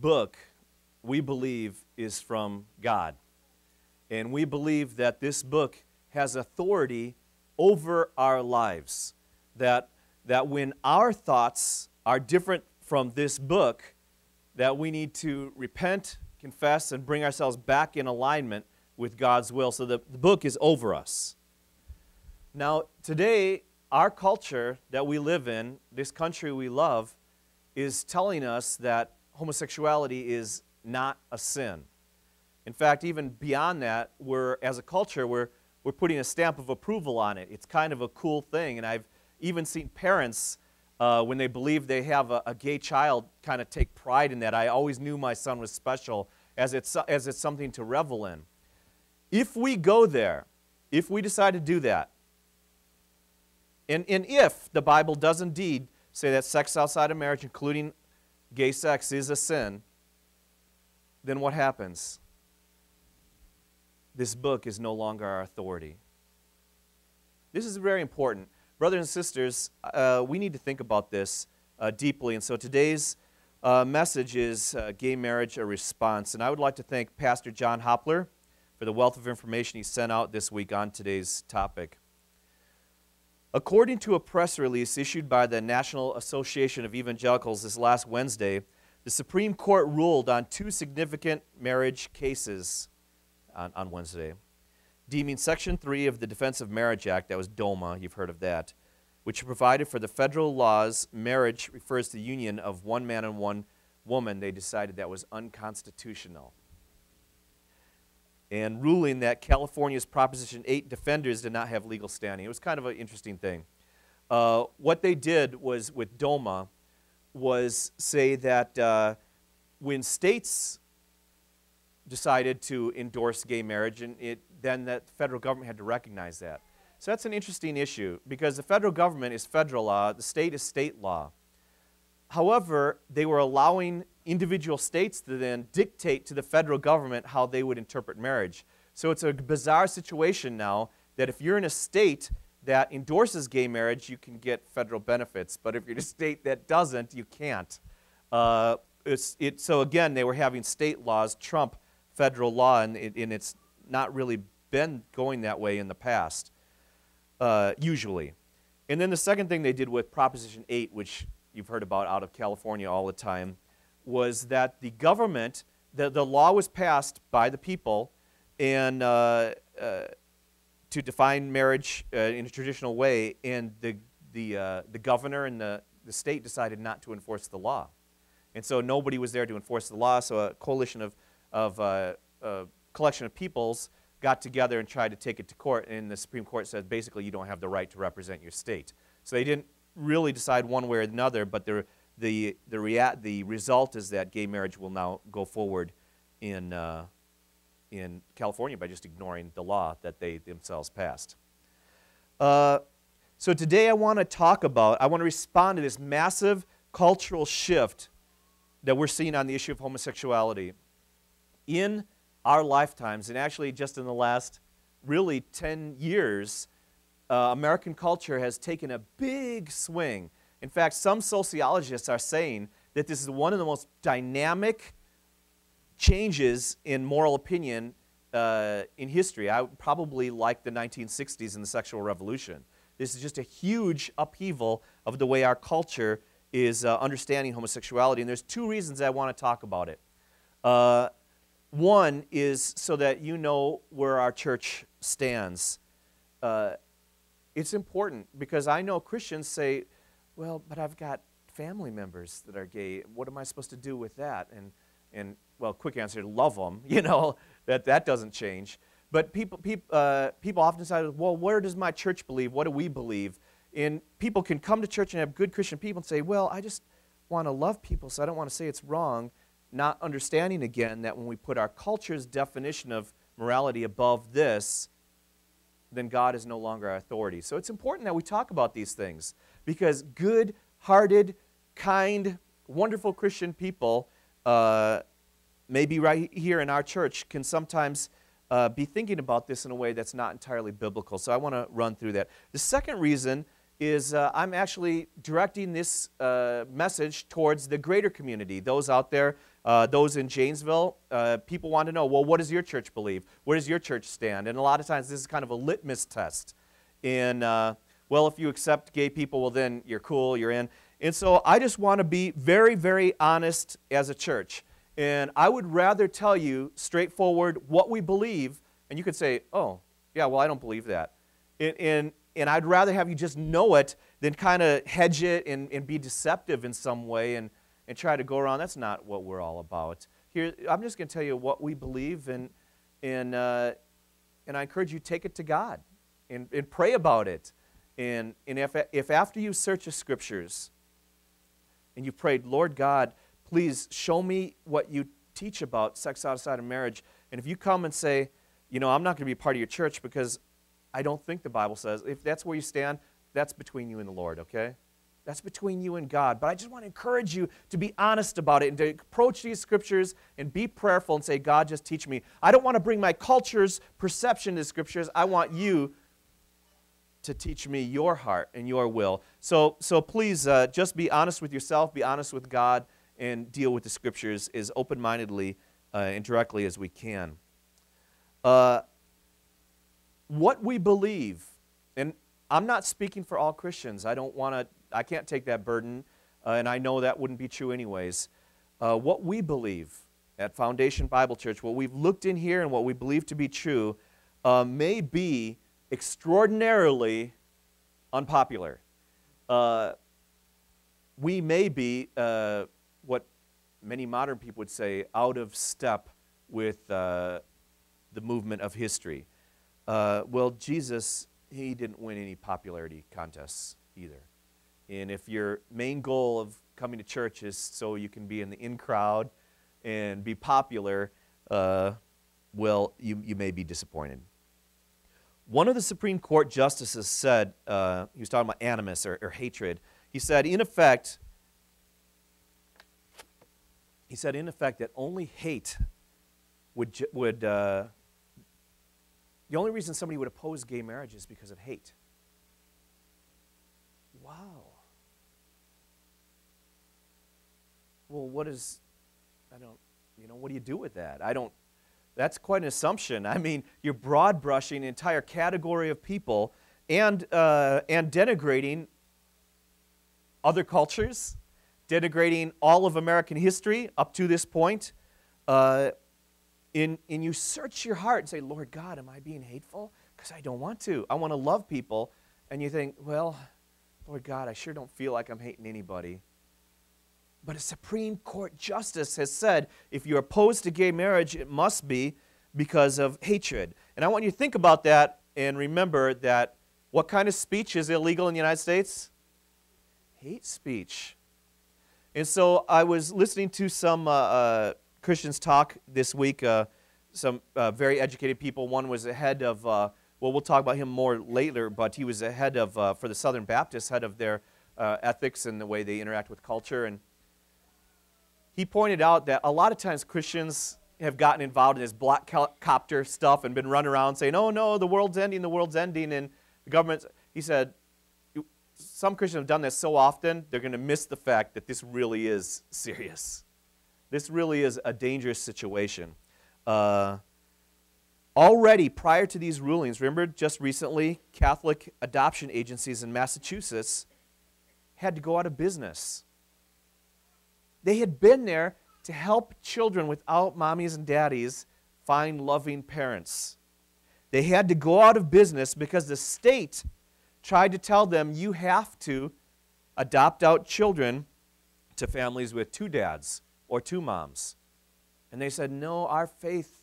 Book, we believe, is from God. And we believe that this book has authority over our lives. That, that when our thoughts are different from this book, that we need to repent, confess, and bring ourselves back in alignment with God's will. So the, the book is over us. Now, today, our culture that we live in, this country we love, is telling us that homosexuality is not a sin. In fact, even beyond that, we're, as a culture, we're, we're putting a stamp of approval on it. It's kind of a cool thing. And I've even seen parents, uh, when they believe they have a, a gay child, kind of take pride in that. I always knew my son was special, as it's, as it's something to revel in. If we go there, if we decide to do that, and, and if the Bible does indeed say that sex outside of marriage, including gay sex, is a sin, then what happens? This book is no longer our authority. This is very important. Brothers and sisters, uh, we need to think about this uh, deeply. And so today's uh, message is uh, Gay Marriage a Response. And I would like to thank Pastor John Hopler for the wealth of information he sent out this week on today's topic. According to a press release issued by the National Association of Evangelicals this last Wednesday, the Supreme Court ruled on two significant marriage cases on, on Wednesday, deeming Section 3 of the Defense of Marriage Act, that was DOMA, you've heard of that, which provided for the federal laws marriage refers to the union of one man and one woman. They decided that was unconstitutional and ruling that California's Proposition 8 defenders did not have legal standing. It was kind of an interesting thing. Uh, what they did was with DOMA was say that uh, when states decided to endorse gay marriage, and it, then the federal government had to recognize that. So that's an interesting issue because the federal government is federal law, the state is state law. However, they were allowing individual states to then dictate to the federal government how they would interpret marriage. So it's a bizarre situation now that if you're in a state that endorses gay marriage, you can get federal benefits. But if you're in a state that doesn't, you can't. Uh, it, so again, they were having state laws trump federal law, and, it, and it's not really been going that way in the past, uh, usually. And then the second thing they did with Proposition 8, which you've heard about out of California all the time, was that the government, the, the law was passed by the people and uh, uh, to define marriage uh, in a traditional way, and the, the, uh, the governor and the, the state decided not to enforce the law. And so nobody was there to enforce the law, so a coalition of, of uh, a collection of peoples got together and tried to take it to court, and the Supreme Court said basically you don't have the right to represent your state. So they didn't really decide one way or another, but the, the, the, rea- the result is that gay marriage will now go forward in, uh, in California by just ignoring the law that they themselves passed. Uh, so today I want to talk about, I want to respond to this massive cultural shift that we're seeing on the issue of homosexuality in our lifetimes, and actually just in the last really 10 years, uh, American culture has taken a big swing. In fact, some sociologists are saying that this is one of the most dynamic changes in moral opinion uh, in history. I probably like the 1960s and the sexual revolution. This is just a huge upheaval of the way our culture is uh, understanding homosexuality. And there's two reasons I want to talk about it. Uh, one is so that you know where our church stands. Uh, it's important because I know Christians say, well, but I've got family members that are gay. What am I supposed to do with that? And, and well, quick answer, love them. You know, that, that doesn't change. But people, people, uh, people often say, well, where does my church believe? What do we believe? And people can come to church and have good Christian people and say, well, I just want to love people, so I don't want to say it's wrong. Not understanding again that when we put our culture's definition of morality above this, then God is no longer our authority. So it's important that we talk about these things because good hearted, kind, wonderful Christian people, uh, maybe right here in our church, can sometimes uh, be thinking about this in a way that's not entirely biblical. So I want to run through that. The second reason is uh, I'm actually directing this uh, message towards the greater community, those out there, uh, those in Janesville. Uh, people want to know, well, what does your church believe? Where does your church stand? And a lot of times this is kind of a litmus test. In, well, if you accept gay people, well, then you're cool, you're in. And so I just want to be very, very honest as a church. And I would rather tell you straightforward what we believe, and you could say, oh, yeah, well, I don't believe that. And, and, and I'd rather have you just know it than kind of hedge it and, and be deceptive in some way and, and try to go around. That's not what we're all about. Here, I'm just going to tell you what we believe, and, and, uh, and I encourage you take it to God and, and pray about it. And, and if, if after you search the scriptures and you prayed, Lord God, please show me what you teach about sex outside of marriage. And if you come and say, you know, I'm not going to be a part of your church because I don't think the Bible says, if that's where you stand, that's between you and the Lord, okay? That's between you and God. But I just want to encourage you to be honest about it and to approach these scriptures and be prayerful and say, God, just teach me. I don't want to bring my culture's perception to scriptures. I want you to teach me your heart and your will. So, so please uh, just be honest with yourself, be honest with God, and deal with the scriptures as open mindedly uh, and directly as we can. Uh, what we believe, and I'm not speaking for all Christians. I don't want to, I can't take that burden, uh, and I know that wouldn't be true anyways. Uh, what we believe at Foundation Bible Church, what we've looked in here and what we believe to be true, uh, may be extraordinarily unpopular. Uh, we may be uh, what many modern people would say out of step with uh, the movement of history. Uh, well, Jesus, he didn't win any popularity contests either. And if your main goal of coming to church is so you can be in the in crowd and be popular, uh, well, you, you may be disappointed. One of the Supreme Court justices said, uh, he was talking about animus or, or hatred. He said, in effect, he said, in effect, that only hate would, would uh, the only reason somebody would oppose gay marriage is because of hate. Wow. Well, what is, I don't, you know, what do you do with that? I don't, that's quite an assumption. I mean, you're broad brushing an entire category of people and, uh, and denigrating other cultures, denigrating all of American history up to this point. Uh, in, and you search your heart and say, Lord God, am I being hateful? Because I don't want to. I want to love people. And you think, well, Lord God, I sure don't feel like I'm hating anybody. But a Supreme Court justice has said if you're opposed to gay marriage, it must be because of hatred. And I want you to think about that and remember that what kind of speech is illegal in the United States? Hate speech. And so I was listening to some uh, uh, Christians talk this week, uh, some uh, very educated people. One was the head of, uh, well, we'll talk about him more later, but he was the head of, uh, for the Southern Baptists, head of their ethics and the way they interact with culture. And he pointed out that a lot of times Christians have gotten involved in this black copter stuff and been running around saying, oh no, the world's ending, the world's ending, and the government, he said, some Christians have done this so often, they're going to miss the fact that this really is serious. This really is a dangerous situation. Uh, already, prior to these rulings, remember just recently, Catholic adoption agencies in Massachusetts had to go out of business they had been there to help children without mommies and daddies find loving parents. They had to go out of business because the state tried to tell them you have to adopt out children to families with two dads or two moms. And they said, No, our faith,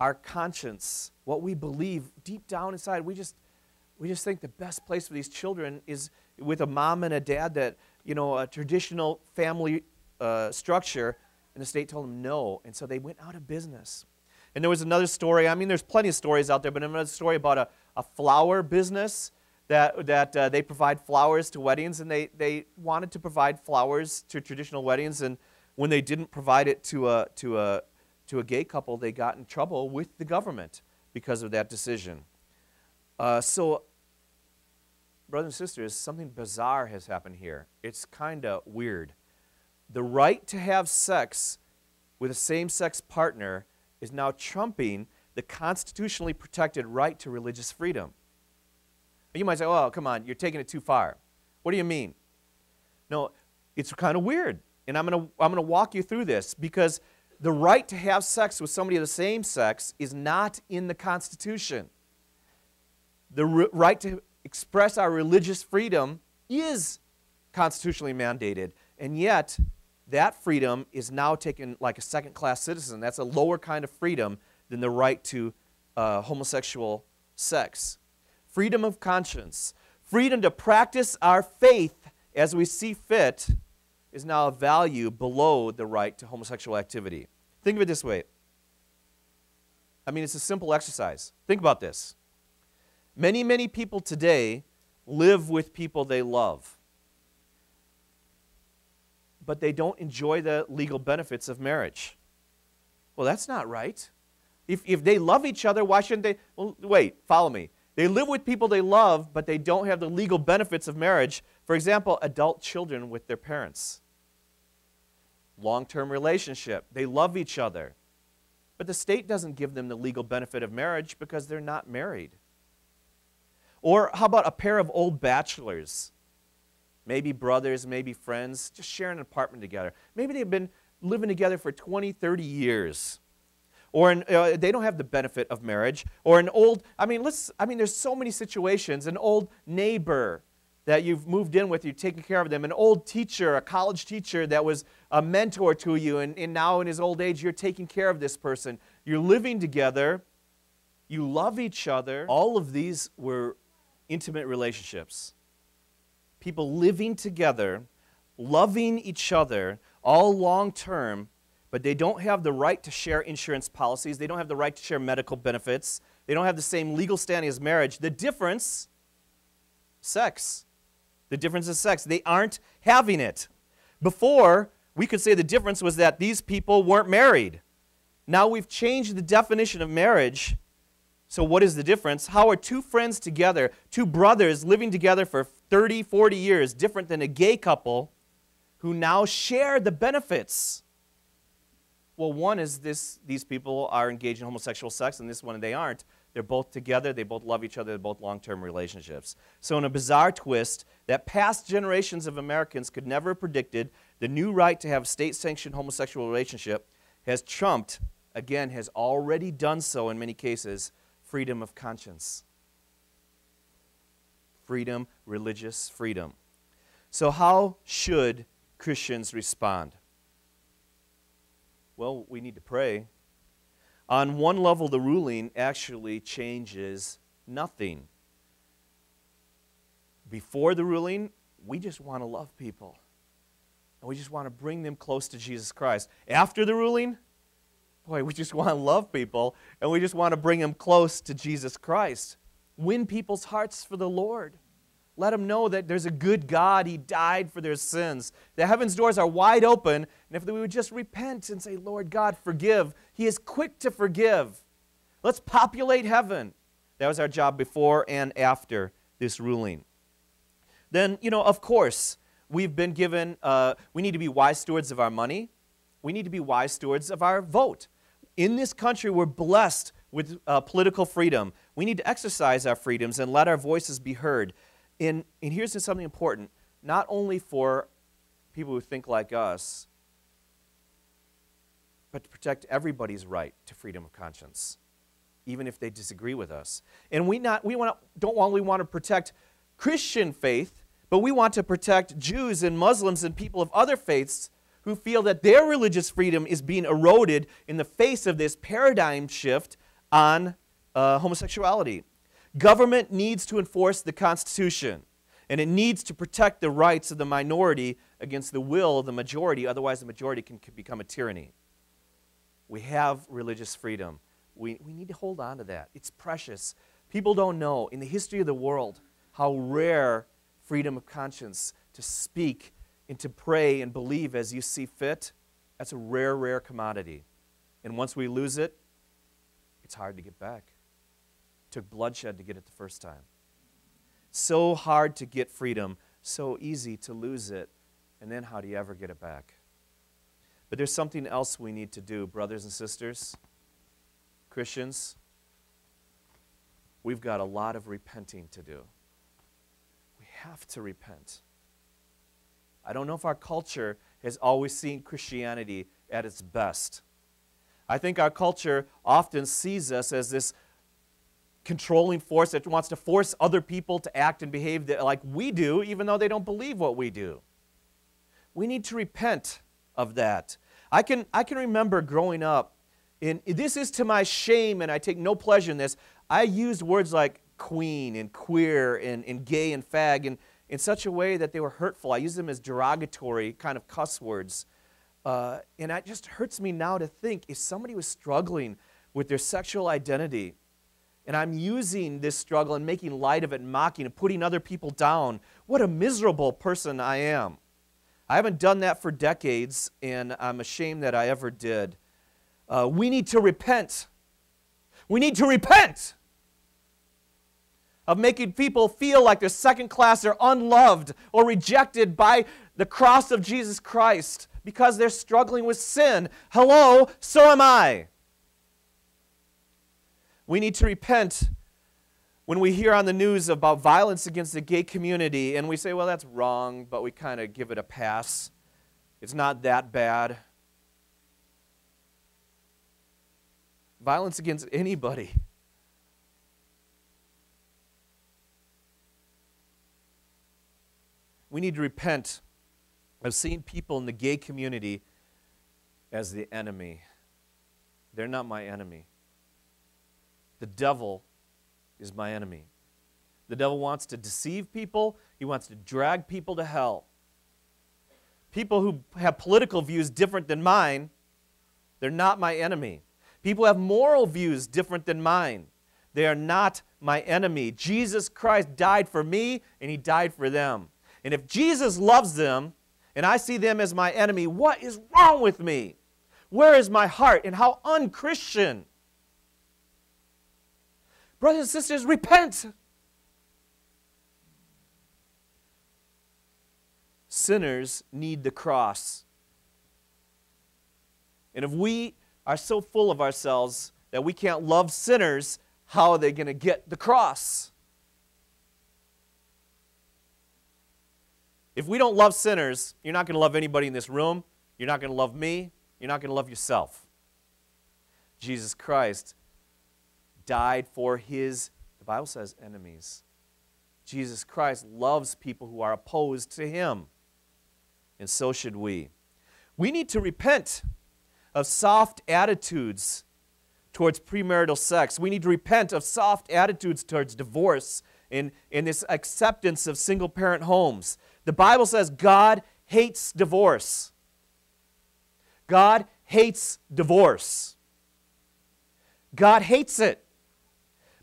our conscience, what we believe deep down inside, we just we just think the best place for these children is with a mom and a dad that, you know, a traditional family uh, structure, and the state told them no, and so they went out of business. And there was another story. I mean, there's plenty of stories out there, but another story about a, a flower business that, that uh, they provide flowers to weddings, and they, they wanted to provide flowers to traditional weddings, and when they didn't provide it to a, to, a, to a gay couple, they got in trouble with the government because of that decision. Uh, so brothers and sisters, something bizarre has happened here. It's kind of weird. The right to have sex with a same sex partner is now trumping the constitutionally protected right to religious freedom. You might say, oh, come on, you're taking it too far. What do you mean? No, it's kind of weird. And I'm going to I'm going to walk you through this because the right to have sex with somebody of the same sex is not in the Constitution. The right to express our religious freedom is constitutionally mandated, and yet that freedom is now taken like a second class citizen. That's a lower kind of freedom than the right to uh, homosexual sex. Freedom of conscience, freedom to practice our faith as we see fit, is now a value below the right to homosexual activity. Think of it this way. I mean, it's a simple exercise. Think about this. Many, many people today live with people they love, but they don't enjoy the legal benefits of marriage. Well, that's not right. If, if they love each other, why shouldn't they? Well, wait, follow me. They live with people they love, but they don't have the legal benefits of marriage. For example, adult children with their parents. Long term relationship. They love each other. But the state doesn't give them the legal benefit of marriage because they're not married. Or how about a pair of old bachelors? Maybe brothers, maybe friends, just sharing an apartment together. Maybe they've been living together for 20, 30 years or an, uh, they don't have the benefit of marriage, or an old, I mean, let's, I mean, there's so many situations, an old neighbor that you've moved in with, you're taking care of them, an old teacher, a college teacher that was a mentor to you, and, and now in his old age, you're taking care of this person. You're living together, you love each other. All of these were intimate relationships. People living together, loving each other, all long term but they don't have the right to share insurance policies. They don't have the right to share medical benefits. They don't have the same legal standing as marriage. The difference, sex. The difference is sex. They aren't having it. Before, we could say the difference was that these people weren't married. Now we've changed the definition of marriage. So, what is the difference? How are two friends together, two brothers living together for 30, 40 years, different than a gay couple who now share the benefits? Well, one is this, these people are engaged in homosexual sex, and this one they aren't. They're both together, they both love each other, they're both long term relationships. So, in a bizarre twist that past generations of Americans could never have predicted, the new right to have state sanctioned homosexual relationship has trumped, again, has already done so in many cases, freedom of conscience. Freedom, religious freedom. So, how should Christians respond? Well, we need to pray. On one level, the ruling actually changes nothing. Before the ruling, we just want to love people. And we just want to bring them close to Jesus Christ. After the ruling, boy, we just want to love people and we just want to bring them close to Jesus Christ. Win people's hearts for the Lord. Let them know that there's a good God. He died for their sins. The heaven's doors are wide open. And if we would just repent and say, Lord God, forgive, He is quick to forgive. Let's populate heaven. That was our job before and after this ruling. Then, you know, of course, we've been given, uh, we need to be wise stewards of our money. We need to be wise stewards of our vote. In this country, we're blessed with uh, political freedom. We need to exercise our freedoms and let our voices be heard. And, and here's something important not only for people who think like us, but to protect everybody's right to freedom of conscience, even if they disagree with us. And we, not, we want don't only want to protect Christian faith, but we want to protect Jews and Muslims and people of other faiths who feel that their religious freedom is being eroded in the face of this paradigm shift on uh, homosexuality. Government needs to enforce the Constitution, and it needs to protect the rights of the minority against the will of the majority, otherwise, the majority can, can become a tyranny. We have religious freedom. We, we need to hold on to that. It's precious. People don't know in the history of the world how rare freedom of conscience to speak and to pray and believe as you see fit. That's a rare, rare commodity. And once we lose it, it's hard to get back It took bloodshed to get it the first time. So hard to get freedom, so easy to lose it. And then how do you ever get it back? But there's something else we need to do, brothers and sisters, Christians. We've got a lot of repenting to do. We have to repent. I don't know if our culture has always seen Christianity at its best. I think our culture often sees us as this controlling force that wants to force other people to act and behave like we do, even though they don't believe what we do. We need to repent of that. I can, I can remember growing up, and this is to my shame, and I take no pleasure in this. I used words like queen and queer and, and gay and fag in, in such a way that they were hurtful. I used them as derogatory kind of cuss words. Uh, and it just hurts me now to think if somebody was struggling with their sexual identity, and I'm using this struggle and making light of it, and mocking and putting other people down, what a miserable person I am. I haven't done that for decades, and I'm ashamed that I ever did. Uh, we need to repent. We need to repent of making people feel like they're second class or unloved or rejected by the cross of Jesus Christ because they're struggling with sin. Hello, so am I. We need to repent when we hear on the news about violence against the gay community and we say, well, that's wrong, but we kind of give it a pass. It's not that bad. Violence against anybody. We need to repent of seeing people in the gay community as the enemy. They're not my enemy. The devil is my enemy. The devil wants to deceive people, he wants to drag people to hell. People who have political views different than mine, they're not my enemy. People have moral views different than mine. They are not my enemy. Jesus Christ died for me and he died for them. And if Jesus loves them and I see them as my enemy, what is wrong with me? Where is my heart and how unchristian? Brothers and sisters, repent. Sinners need the cross. And if we are so full of ourselves that we can't love sinners, how are they going to get the cross? If we don't love sinners, you're not going to love anybody in this room. You're not going to love me. You're not going to love yourself. Jesus Christ died for his, the Bible says, enemies. Jesus Christ loves people who are opposed to him. And so should we. We need to repent of soft attitudes towards premarital sex. We need to repent of soft attitudes towards divorce and, and this acceptance of single parent homes. The Bible says God hates divorce. God hates divorce. God hates it.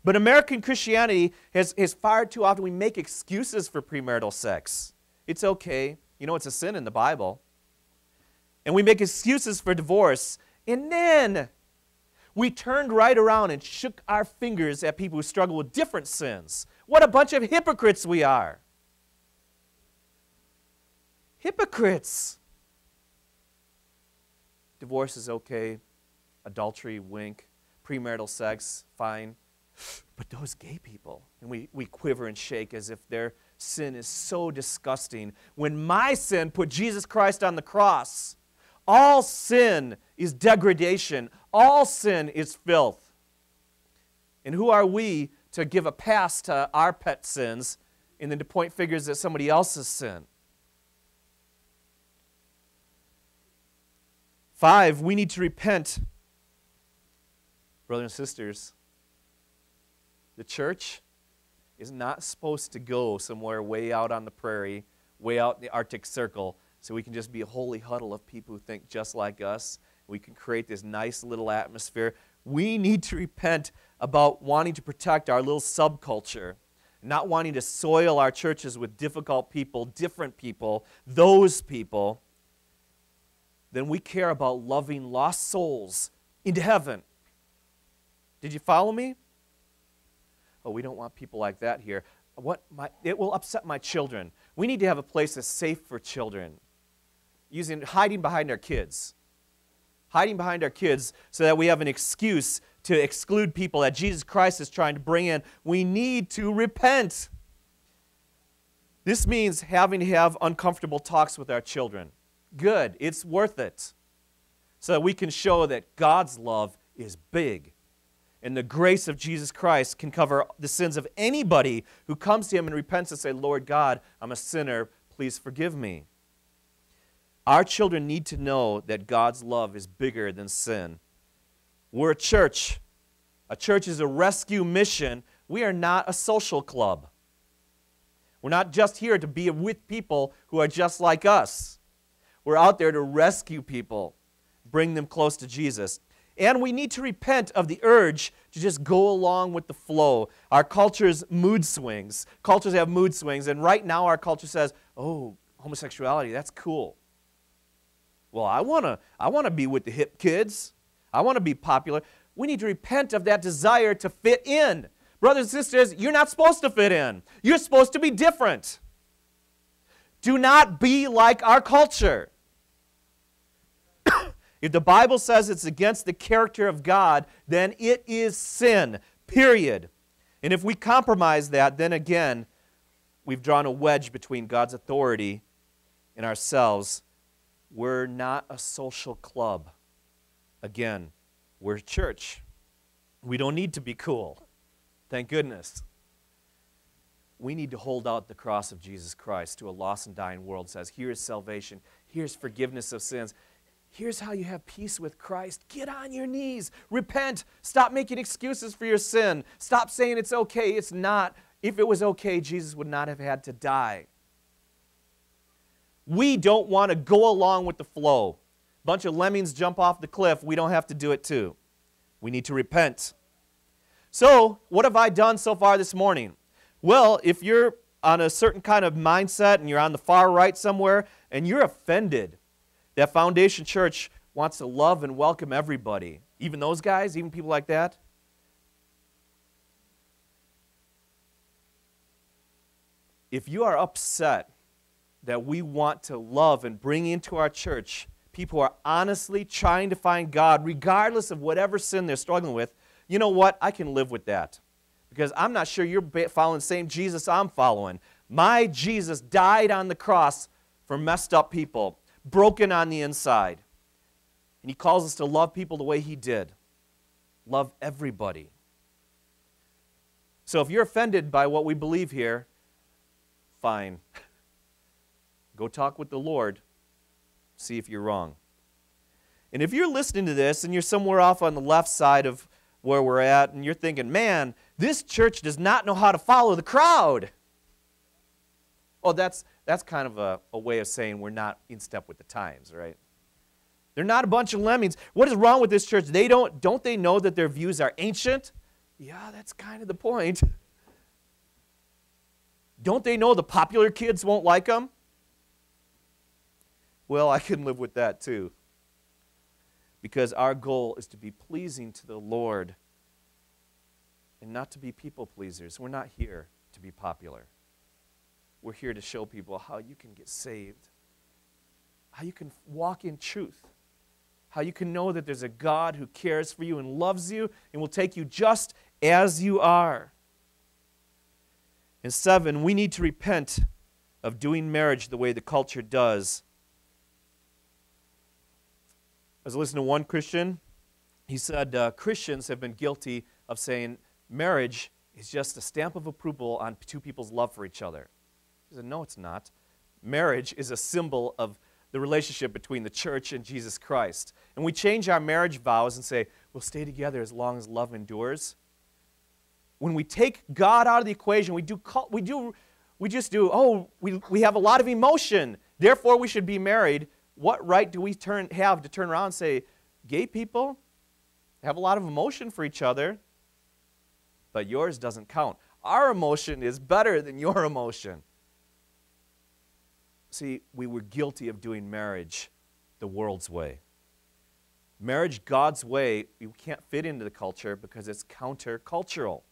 But American Christianity has, has far too often, we make excuses for premarital sex. It's okay. You know, it's a sin in the Bible. And we make excuses for divorce. And then we turned right around and shook our fingers at people who struggle with different sins. What a bunch of hypocrites we are. Hypocrites. Divorce is okay. Adultery, wink. Premarital sex, fine. But those gay people, and we, we quiver and shake as if their sin is so disgusting. When my sin put Jesus Christ on the cross, all sin is degradation, all sin is filth. And who are we to give a pass to our pet sins and then to point fingers at somebody else's sin? Five, we need to repent. Brothers and sisters, the church is not supposed to go somewhere way out on the prairie, way out in the Arctic Circle, so we can just be a holy huddle of people who think just like us. We can create this nice little atmosphere. We need to repent about wanting to protect our little subculture, not wanting to soil our churches with difficult people, different people, those people. Then we care about loving lost souls into heaven. Did you follow me? oh, we don't want people like that here. what my, it will upset my children. We need to have a place that's safe for children. Using hiding behind our kids. Hiding behind our kids so that we have an excuse to exclude people that Jesus Christ is trying to bring in. We need to repent. This means having to have uncomfortable talks with our children. Good, it's worth it. So that we can show that God's love is big and the grace of Jesus Christ can cover the sins of anybody who comes to Him and repents and say, Lord God, I'm a sinner. Please forgive me. Our children need to know that God's love is bigger than sin. We're a church. A church is a rescue mission. We are not a social club. We're not just here to be with people who are just like us. We're out there to rescue people, bring them close to Jesus. And we need to repent of the urge to just go along with the flow. Our culture's mood swings. Cultures have mood swings, and right now our culture says, oh, homosexuality, that's cool. Well, I want to I wanna be with the hip kids. I want to be popular. We need to repent of that desire to fit in. Brothers and sisters, you're not supposed to fit in. You're supposed to be different. Do not be like our culture. If the Bible says it's against the character of God, then it is sin, period. And if we compromise that, then again, we've drawn a wedge between God's authority and ourselves. We're not a social club. Again, we're church. We don't need to be cool. Thank goodness. We need to hold out the cross of Jesus Christ to a lost and dying world. Says, here's salvation, here's forgiveness of sins, Here's how you have peace with Christ. Get on your knees. Repent. Stop making excuses for your sin. Stop saying it's okay. It's not. If it was okay, Jesus would not have had to die. We don't want to go along with the flow. Bunch of lemmings jump off the cliff. We don't have to do it too. We need to repent. So, what have I done so far this morning? Well, if you're on a certain kind of mindset and you're on the far right somewhere and you're offended that Foundation Church wants to love and welcome everybody, even those guys, even people like that. If you are upset that we want to love and bring into our church people who are honestly trying to find God, regardless of whatever sin they're struggling with, you know what? I can live with that. Because I'm not sure you're following the same Jesus I'm following. My Jesus died on the cross for messed up people broken on the inside. And he calls us to love people the way he did. Love everybody. So if you're offended by what we believe here, fine. Go talk with the Lord, see if you're wrong. And if you're listening to this and you're somewhere off on the left side of where we're at and you're thinking, man, this church does not know how to follow the crowd. Oh, that's that's kind of a, a way of saying we're not in step with the times, right? They're not a bunch of lemmings. What is wrong with this church? They don't don't they know that their views are ancient? Yeah, that's kind of the point. Don't they know the popular kids won't like them? Well, I can live with that too. Because our goal is to be pleasing to the Lord and not to be people pleasers. We're not here to be popular. We're here to show people how you can get saved, how you can walk in truth, how you can know that there's a God who cares for you and loves you and will take you just as you are. And seven, we need to repent of doing marriage the way the culture does. I was listening to one Christian. He said uh, Christians have been guilty of saying marriage is just a stamp of approval on two people's love for each other. He said, No, it's not. Marriage is a symbol of the relationship between the church and Jesus Christ. And we change our marriage vows and say, We'll stay together as long as love endures. When we take God out of the equation, we do, we do we just do, oh, we, we have a lot of emotion, therefore we should be married. What right do we turn, have to turn around and say, gay people have a lot of emotion for each other, but yours doesn't count? Our emotion is better than your emotion. See, we were guilty of doing marriage the world's way. Marriage God's way, you can't fit into the culture because it's countercultural.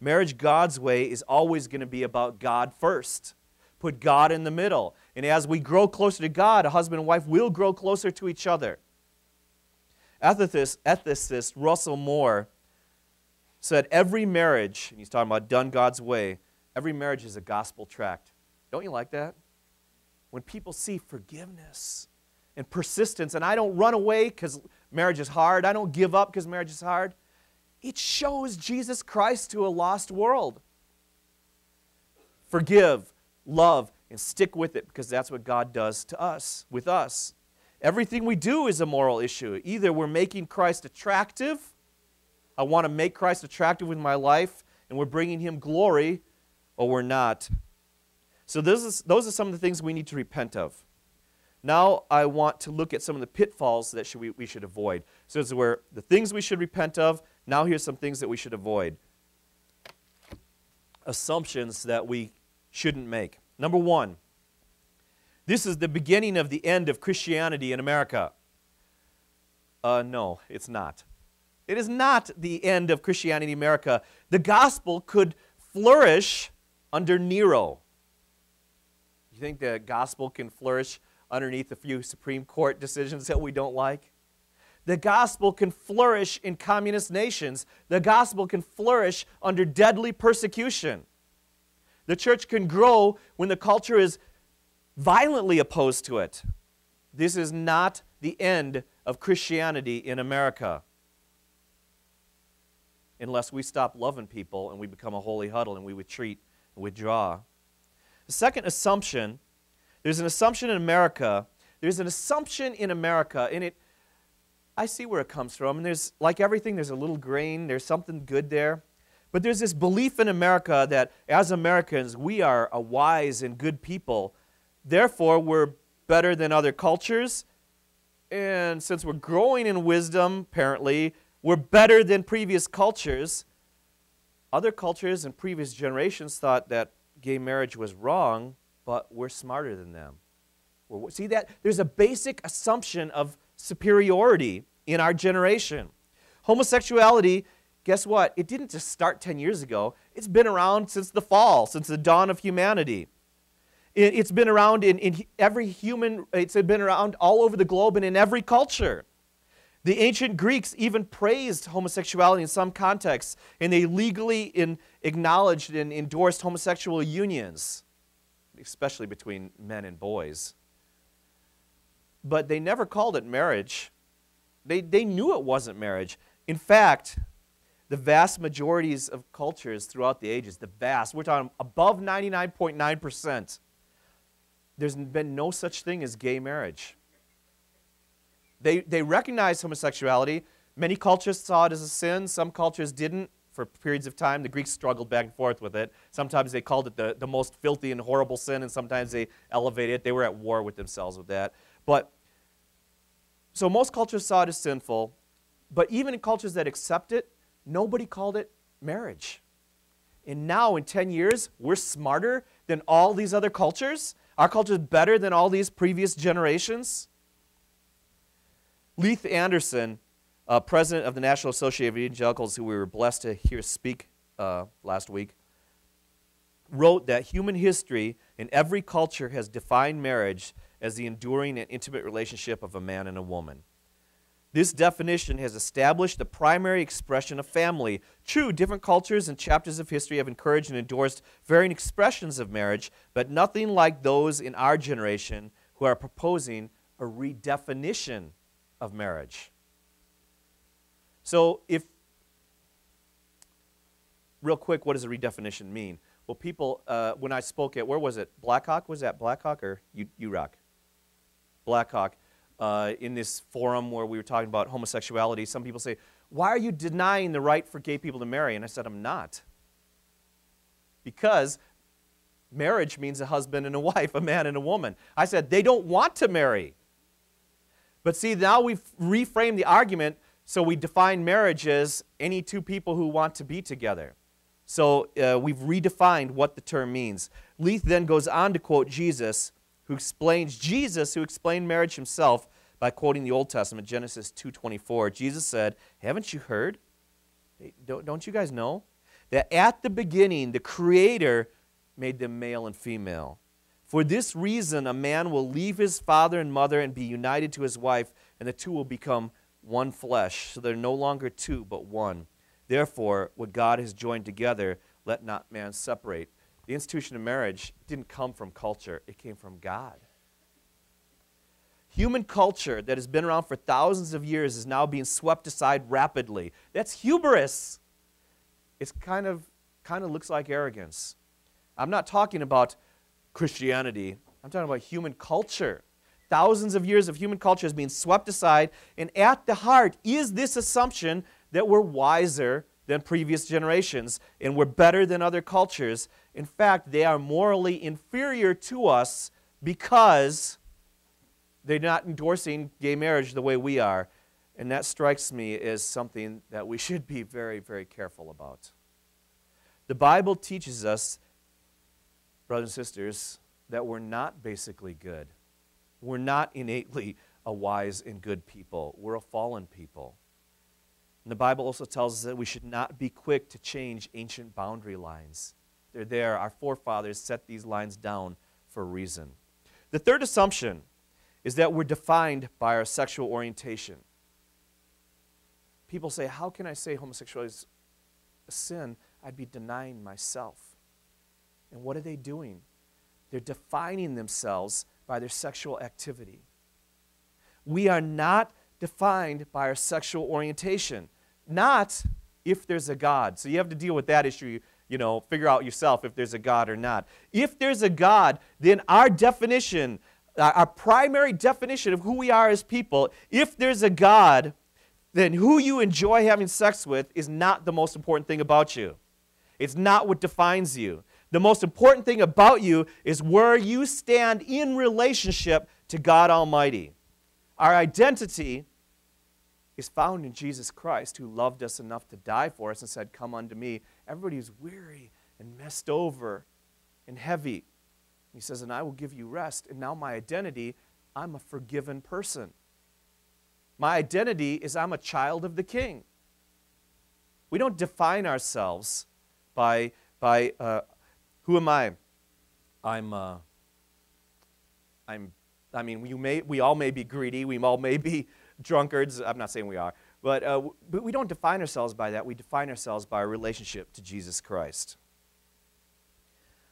Marriage God's way is always going to be about God first. Put God in the middle. And as we grow closer to God, a husband and wife will grow closer to each other. Ethicist, ethicist Russell Moore said, Every marriage, and he's talking about done God's way, every marriage is a gospel tract. Don't you like that? When people see forgiveness and persistence, and I don't run away because marriage is hard, I don't give up because marriage is hard, it shows Jesus Christ to a lost world. Forgive, love, and stick with it because that's what God does to us, with us. Everything we do is a moral issue. Either we're making Christ attractive, I want to make Christ attractive with my life, and we're bringing him glory, or we're not. So, those are, those are some of the things we need to repent of. Now, I want to look at some of the pitfalls that should we, we should avoid. So, this is where the things we should repent of. Now, here's some things that we should avoid. Assumptions that we shouldn't make. Number one, this is the beginning of the end of Christianity in America. Uh, no, it's not. It is not the end of Christianity in America. The gospel could flourish under Nero. You think the gospel can flourish underneath a few Supreme Court decisions that we don't like? The gospel can flourish in communist nations. The gospel can flourish under deadly persecution. The church can grow when the culture is violently opposed to it. This is not the end of Christianity in America. Unless we stop loving people and we become a holy huddle and we retreat and withdraw. The second assumption there's an assumption in America. There's an assumption in America, and it, I see where it comes from. And there's, like everything, there's a little grain, there's something good there. But there's this belief in America that as Americans, we are a wise and good people Therefore, we're better than other cultures. And since we're growing in wisdom, apparently, we're better than previous cultures. Other cultures and previous generations thought that gay marriage was wrong, but we're smarter than them. see that? There's a basic assumption of superiority in our generation. Homosexuality, guess what? It didn't just start 10 years ago, it's been around since the fall, since the dawn of humanity. It, has been around in, in every human, it's been around all over the globe and in every culture. The ancient Greeks even praised homosexuality in some contexts, and they legally in, acknowledged and endorsed homosexual unions, especially between men and boys. But they never called it marriage. They, they knew it wasn't marriage. In fact, the vast majorities of cultures throughout the ages, the vast, we're talking above 99.9%, there's been no such thing as gay marriage. They, they recognize homosexuality. Many cultures saw it as a sin, some cultures didn't for periods of time. The Greeks struggled back and forth with it. Sometimes they called it the, the most filthy and horrible sin, and sometimes they elevated it. They were at war with themselves with that. But so most cultures saw it as sinful, but even in cultures that accept it, nobody called it marriage. And now, in 10 years, we're smarter than all these other cultures. Our culture is better than all these previous generations. Leith Anderson, uh, president of the National Association of Evangelicals, who we were blessed to hear speak uh, last week, wrote that human history in every culture has defined marriage as the enduring and intimate relationship of a man and a woman. This definition has established the primary expression of family. True, different cultures and chapters of history have encouraged and endorsed varying expressions of marriage, but nothing like those in our generation who are proposing a redefinition of marriage. So, if, real quick, what does a redefinition mean? Well, people, uh, when I spoke at, where was it? Blackhawk? Was that Blackhawk or UROC? Blackhawk uh, in this forum where we were talking about homosexuality, some people say, Why are you denying the right for gay people to marry? And I said, I'm not. Because marriage means a husband and a wife, a man and a woman. I said, They don't want to marry. But see, now we've reframed the argument so we define marriage as any two people who want to be together. So uh, we've redefined what the term means. Leith then goes on to quote Jesus who explains Jesus who explained marriage himself by quoting the Old Testament, Genesis 2:24. Jesus said, "Haven't you heard? Don't, don't you guys know that at the beginning the Creator made them male and female. For this reason, a man will leave his father and mother and be united to his wife, and the two will become one flesh. So they're no longer two, but one. Therefore, what God has joined together, let not man separate. The institution of marriage didn't come from culture, it came from God. Human culture that has been around for thousands of years is now being swept aside rapidly. That's hubris. It's kind of kind of looks like arrogance. I'm not talking about Christianity. I'm talking about human culture. Thousands of years of human culture is being swept aside, and at the heart is this assumption that we're wiser than previous generations and we're better than other cultures. In fact, they are morally inferior to us because they're not endorsing gay marriage the way we are. And that strikes me as something that we should be very, very careful about. The Bible teaches us brothers and sisters, that we're not basically good. We're not innately a wise and good people. We're a fallen people. And the Bible also tells us that we should not be quick to change ancient boundary lines. They're there. Our forefathers set these lines down for a reason. The third assumption is that we're defined by our sexual orientation. People say, How can I say homosexuality is a sin? I'd be denying myself. And what are they doing? They're defining themselves by their sexual activity. We are not defined by our sexual orientation, not if there's a God. So you have to deal with that issue, you know, figure out yourself if there's a God or not. If there's a God, then our definition, our primary definition of who we are as people, if there's a God, then who you enjoy having sex with is not the most important thing about you. It's not what defines you. The most important thing about you is where you stand in relationship to God Almighty. Our identity is found in Jesus Christ, who loved us enough to die for us and said, Come unto me. Everybody who's weary and messed over and heavy. He says, And I will give you rest. And now my identity, I'm a forgiven person. My identity is I'm a child of the King. We don't define ourselves by, by uh, who am I? I'm, uh, I'm, I mean, you may, we all may be greedy. We all may be drunkards. I'm not saying we are. But, uh, but we don't define ourselves by that. We define ourselves by our relationship to Jesus Christ.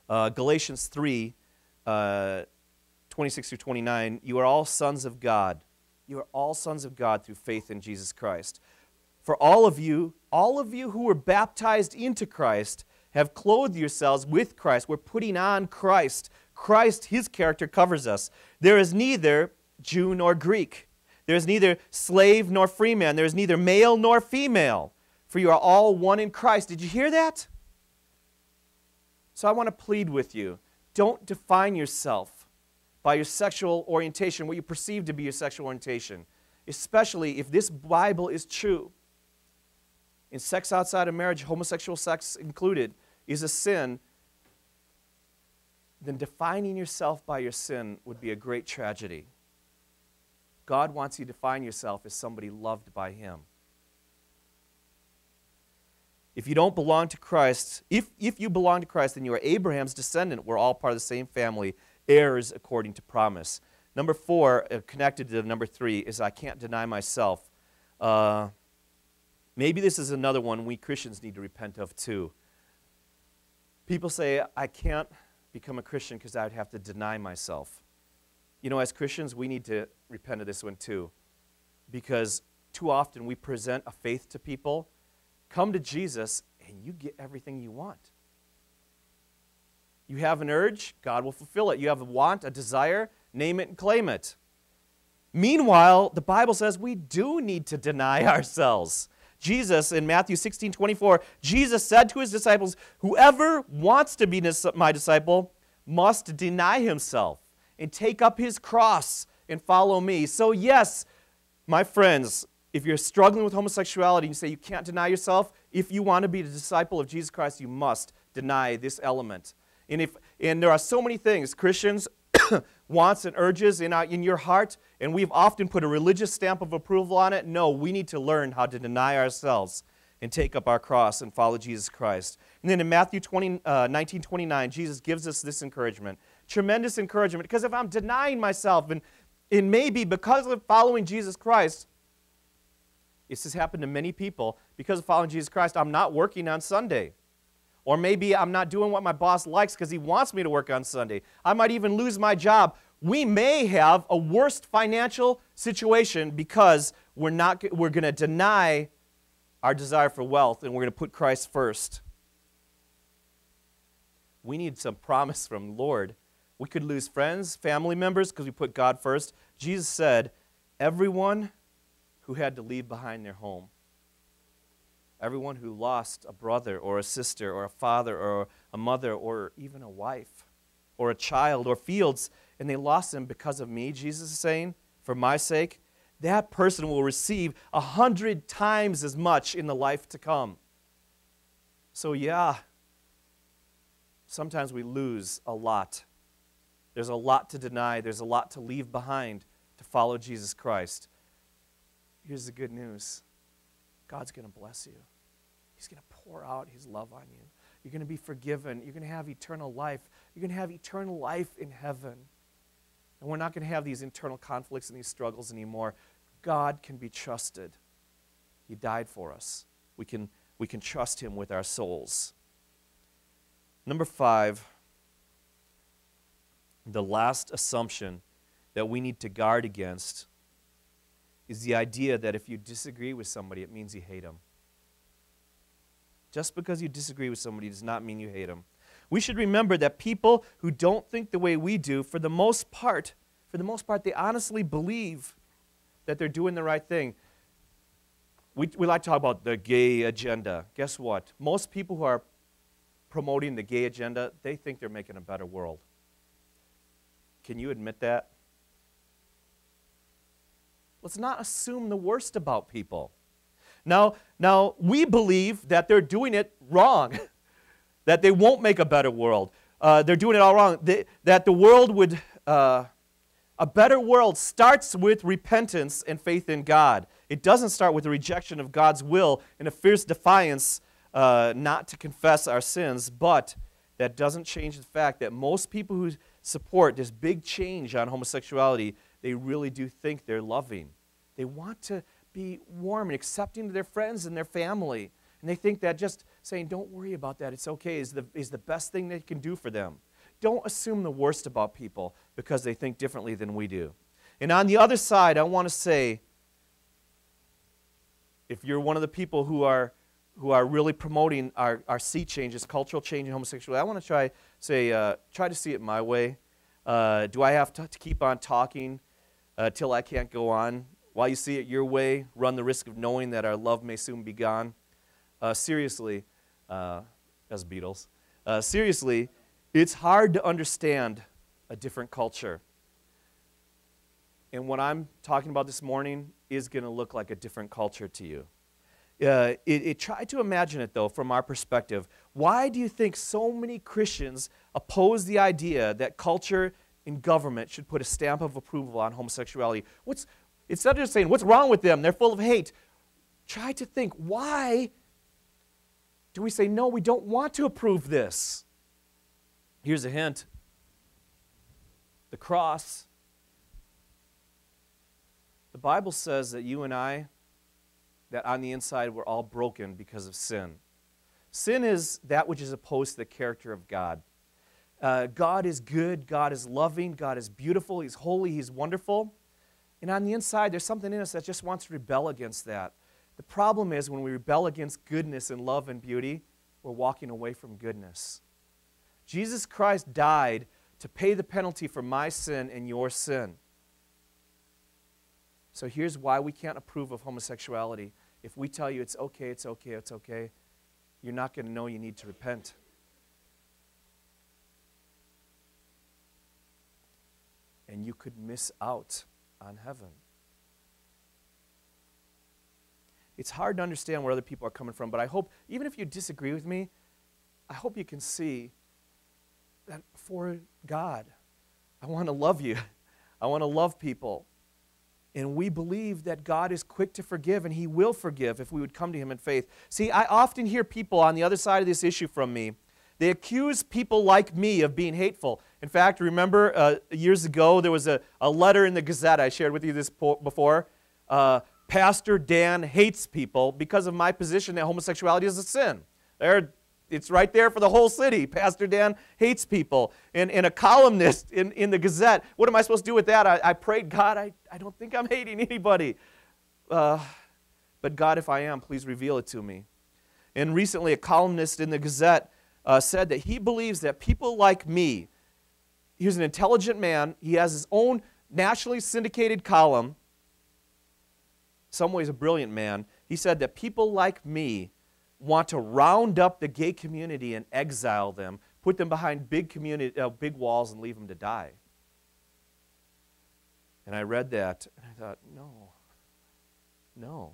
Uh, Galatians 3, uh, 26 through 29, you are all sons of God. You are all sons of God through faith in Jesus Christ. For all of you, all of you who were baptized into Christ, have clothed yourselves with Christ. We're putting on Christ. Christ, his character covers us. There is neither Jew nor Greek. There is neither slave nor free man. There is neither male nor female. For you are all one in Christ. Did you hear that? So I want to plead with you don't define yourself by your sexual orientation, what you perceive to be your sexual orientation, especially if this Bible is true. In sex outside of marriage, homosexual sex included, is a sin, then defining yourself by your sin would be a great tragedy. God wants you to define yourself as somebody loved by Him. If you don't belong to Christ, if, if you belong to Christ, then you are Abraham's descendant. We're all part of the same family, heirs according to promise. Number four, uh, connected to number three, is I can't deny myself. Uh, maybe this is another one we Christians need to repent of too. People say, I can't become a Christian because I would have to deny myself. You know, as Christians, we need to repent of this one too. Because too often we present a faith to people, come to Jesus, and you get everything you want. You have an urge, God will fulfill it. You have a want, a desire, name it and claim it. Meanwhile, the Bible says we do need to deny ourselves. Jesus in Matthew 16 24, Jesus said to his disciples, Whoever wants to be my disciple must deny himself and take up his cross and follow me. So, yes, my friends, if you're struggling with homosexuality and you say you can't deny yourself, if you want to be a disciple of Jesus Christ, you must deny this element. And, if, and there are so many things Christians wants and urges in, our, in your heart, and we've often put a religious stamp of approval on it. No, we need to learn how to deny ourselves and take up our cross and follow Jesus Christ. And then in Matthew 20, uh, 19 29, Jesus gives us this encouragement. Tremendous encouragement. Because if I'm denying myself, and, and maybe because of following Jesus Christ, this has happened to many people, because of following Jesus Christ, I'm not working on Sunday. Or maybe I'm not doing what my boss likes because he wants me to work on Sunday. I might even lose my job. We may have a worse financial situation because we're, not, we're going to deny our desire for wealth and we're going to put Christ first. We need some promise from the Lord. We could lose friends, family members because we put God first. Jesus said, Everyone who had to leave behind their home everyone who lost a brother or a sister or a father or a mother or even a wife or a child or fields, and they lost them because of me, Jesus is saying, for my sake, that person will receive a hundred times as much in the life to come. So, yeah, sometimes we lose a lot. There's a lot to deny, there's a lot to leave behind to follow Jesus Christ. Here's the good news God's going to bless you. He's going to pour out His love on you. You're going to be forgiven. You're going to have eternal life. You're going to have eternal life in heaven. And we're not going to have these internal conflicts and these struggles anymore. God can be trusted. He died for us. We can, we can trust Him with our souls. Number five, the last assumption that we need to guard against is the idea that if you disagree with somebody, it means you hate them. Just because you disagree with somebody does not mean you hate them. We should remember that people who don't think the way we do, for the most part, for the most part, they honestly believe that they're doing the right thing. We, we like to talk about the gay agenda. Guess what? Most people who are promoting the gay agenda, they think they're making a better world. Can you admit that? Let's not assume the worst about people. Now, now we believe that they're doing it wrong, that they won't make a better world. Uh, they're doing it all wrong. They, that the world would, uh, a better world starts with repentance and faith in God. It doesn't start with the rejection of God's will and a fierce defiance uh, not to confess our sins, but that doesn't change the fact that most people who support this big change on homosexuality, they really do think they're loving. They want to be warm and accepting to their friends and their family. And they think that just saying, don't worry about that, it's okay, is the, is the best thing they can do for them. Don't assume the worst about people because they think differently than we do. And on the other side, I want to say if you're one of the people who are, who are really promoting our, our sea changes, cultural change in homosexuality, I want to try, say, uh, try to see it my way. Uh, do I have to, to keep on talking uh, till I can't go on? While you see it your way, run the risk of knowing that our love may soon be gone. Uh, seriously, uh, as Beatles, uh, seriously, it's hard to understand a different culture. And what I'm talking about this morning is going to look like a different culture to you. Uh, it, it, try to imagine it though from our perspective. Why do you think so many Christians oppose the idea that culture and government should put a stamp of approval on homosexuality? What's, Instead of just saying, what's wrong with them? They're full of hate. Try to think, why do we say, no, we don't want to approve this? Here's a hint the cross. The Bible says that you and I, that on the inside we're all broken because of sin. Sin is that which is opposed to the character of God. Uh, God is good, God is loving, God is beautiful, He's holy, He's wonderful. And on the inside, there's something in us that just wants to rebel against that. The problem is when we rebel against goodness and love and beauty, we're walking away from goodness. Jesus Christ died to pay the penalty for my sin and your sin. So here's why we can't approve of homosexuality. If we tell you it's okay, it's okay, it's okay, you're not going to know you need to repent. And you could miss out on heaven. It's hard to understand where other people are coming from, but I hope, even if you disagree with me, I hope you can see that for God, I want to love you. I want to love people. And we believe that God is quick to forgive and He will forgive if we would come to Him in faith. See, I often hear people on the other side of this issue from me. They accuse people like me of being hateful. In fact, remember uh, years ago, there was a, a letter in the Gazette. I shared with you this before. Uh, Pastor Dan hates people because of my position that homosexuality is a sin. There, it's right there for the whole city. Pastor Dan hates people. And, and a columnist in, in the Gazette, what am I supposed to do with that? I, I prayed, God, I, I don't think I'm hating anybody. Uh, but God, if I am, please reveal it to me. And recently, a columnist in the Gazette uh, said that he believes that people like me, he's an intelligent man, he has his own nationally syndicated column, some ways a brilliant man. He said that people like me want to round up the gay community and exile them, put them behind big, community, uh, big walls and leave them to die. And I read that and I thought, no, no.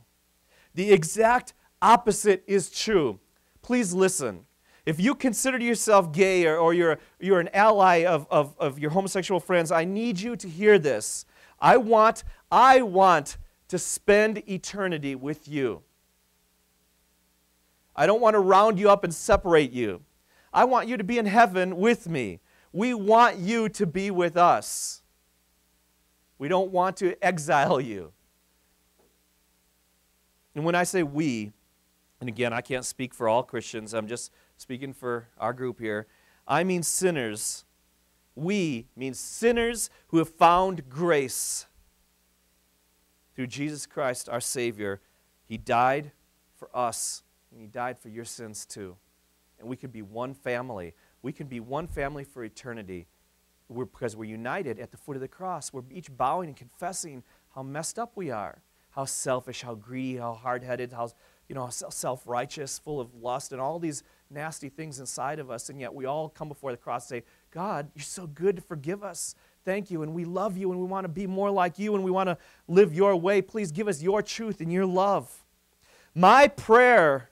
The exact opposite is true. Please listen. If you consider yourself gay or, or you're, you're an ally of, of, of your homosexual friends, I need you to hear this. I want, I want to spend eternity with you. I don't want to round you up and separate you. I want you to be in heaven with me. We want you to be with us. We don't want to exile you. And when I say we, and again, I can't speak for all Christians, I'm just speaking for our group here. I mean sinners. We mean sinners who have found grace through Jesus Christ, our Savior. He died for us and He died for your sins too. And we can be one family. We can be one family for eternity we're, because we're united at the foot of the cross. We're each bowing and confessing how messed up we are, how selfish, how greedy, how hard headed, how you know, self righteous, full of lust, and all these nasty things inside of us. And yet we all come before the cross and say, God, you're so good to forgive us. Thank you. And we love you and we want to be more like you and we want to live your way. Please give us your truth and your love. My prayer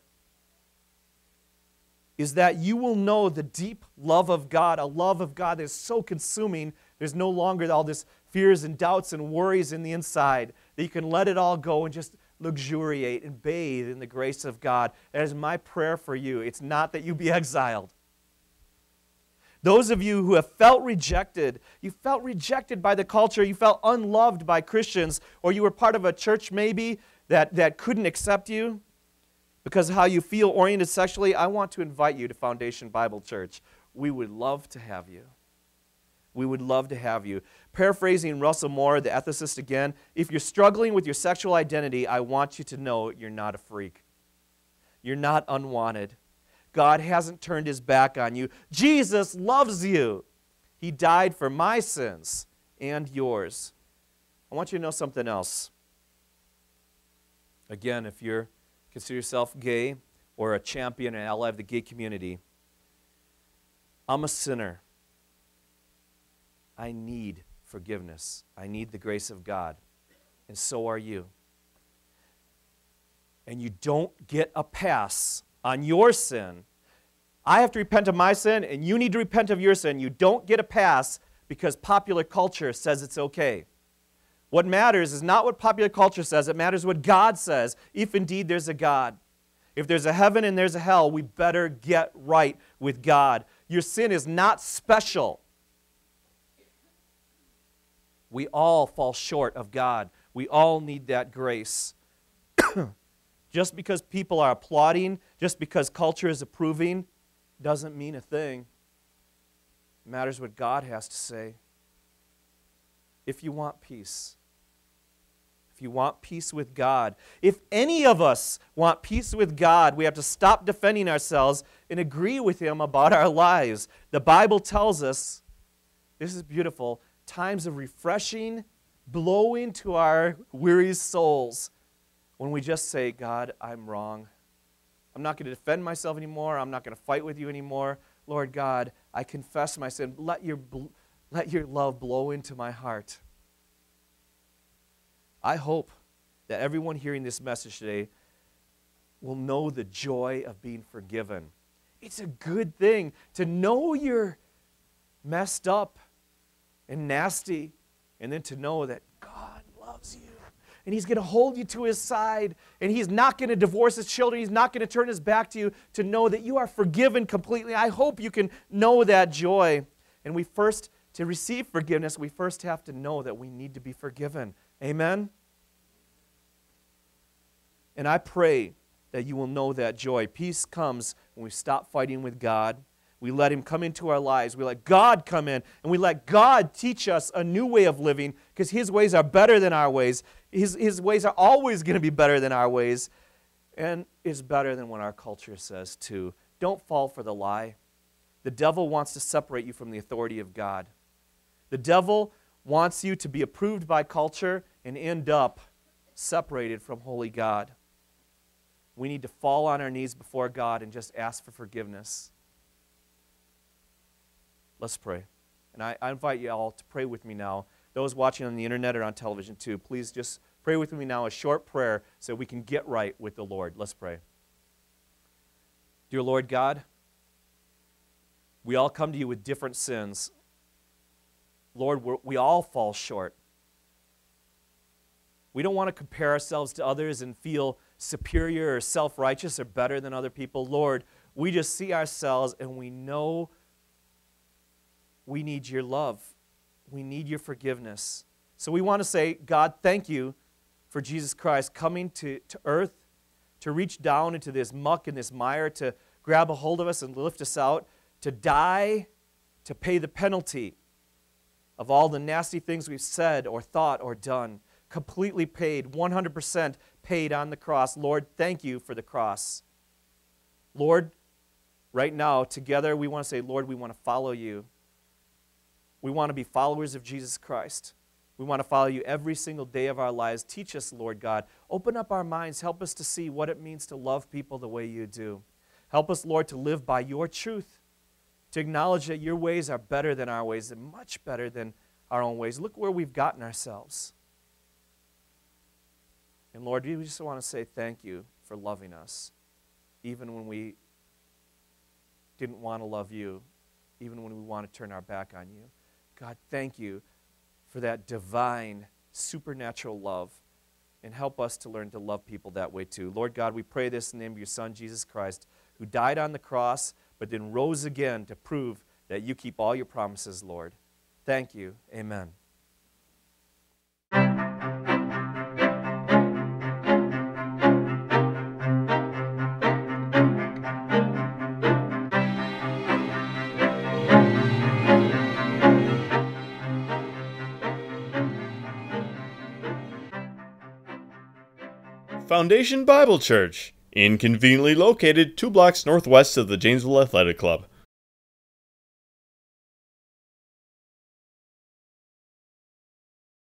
is that you will know the deep love of God, a love of God that is so consuming, there's no longer all this fears and doubts and worries in the inside, that you can let it all go and just luxuriate and bathe in the grace of God. That is my prayer for you. It's not that you be exiled. Those of you who have felt rejected, you felt rejected by the culture, you felt unloved by Christians, or you were part of a church maybe that, that couldn't accept you, because of how you feel oriented sexually, I want to invite you to Foundation Bible Church. We would love to have you. We would love to have you. Paraphrasing Russell Moore, the ethicist again, if you're struggling with your sexual identity, I want you to know you're not a freak. You're not unwanted. God hasn't turned his back on you. Jesus loves you. He died for my sins and yours. I want you to know something else. Again, if you're consider yourself gay or a champion and ally of the gay community, I'm a sinner. I need forgiveness. I need the grace of God. And so are you. And you don't get a pass on your sin. I have to repent of my sin, and you need to repent of your sin. You don't get a pass because popular culture says it's okay. What matters is not what popular culture says, it matters what God says, if indeed there's a God. If there's a heaven and there's a hell, we better get right with God. Your sin is not special. We all fall short of God. We all need that grace. just because people are applauding, just because culture is approving, doesn't mean a thing. It matters what God has to say. If you want peace, if you want peace with God, if any of us want peace with God, we have to stop defending ourselves and agree with Him about our lives. The Bible tells us, this is beautiful, times of refreshing blow into our weary souls when we just say, God, I'm wrong. I'm not going to defend myself anymore. I'm not going to fight with you anymore. Lord God, I confess my sin. Let your, let your love blow into my heart. I hope that everyone hearing this message today will know the joy of being forgiven. It's a good thing to know you're messed up and nasty, and then to know that God loves you. And He's going to hold you to His side, and He's not going to divorce His children. He's not going to turn His back to you to know that you are forgiven completely. I hope you can know that joy. And we first, to receive forgiveness, we first have to know that we need to be forgiven. Amen? And I pray that you will know that joy. Peace comes when we stop fighting with God. We let Him come into our lives. We let God come in, and we let God teach us a new way of living because His ways are better than our ways. His, his ways are always going to be better than our ways. And it's better than what our culture says, too. Don't fall for the lie. The devil wants to separate you from the authority of God. The devil wants you to be approved by culture and end up separated from holy God. We need to fall on our knees before God and just ask for forgiveness. Let's pray. And I, I, invite you all to pray with me now. Those watching on the internet or on television too, please just pray with me now a short prayer so we can get right with the Lord. Let's pray. Dear Lord God, we all come to you with different sins. Lord, we all fall short. We don't want to compare ourselves to others and feel superior or self righteous or better than other people. Lord, we just see ourselves and we know we need your love. We need your forgiveness. So we want to say, God, thank you for Jesus Christ coming to, to earth to reach down into this muck and this mire, to grab a hold of us and lift us out, to die, to pay the penalty of all the nasty things we've said or thought or done. Completely paid, 100% paid on the cross. Lord, thank you for the cross. Lord, right now, together, we want to say, Lord, we want to follow you. We want to be followers of Jesus Christ. We want to follow you every single day of our lives. Teach us, Lord God. Open up our minds. Help us to see what it means to love people the way you do. Help us, Lord, to live by your truth, to acknowledge that your ways are better than our ways and much better than our own ways. Look where we've gotten ourselves. And Lord, we just want to say thank you for loving us, even when we didn't want to love you, even when we want to turn our back on you. God, thank you for that divine, supernatural love. And help us to learn to love people that way too. Lord God, we pray this in the name of your Son, Jesus Christ, who died on the cross, but then rose again to prove that you keep all your promises, Lord. Thank you. Amen. Foundation Bible Church, inconveniently located two blocks northwest of the Janesville Athletic Club.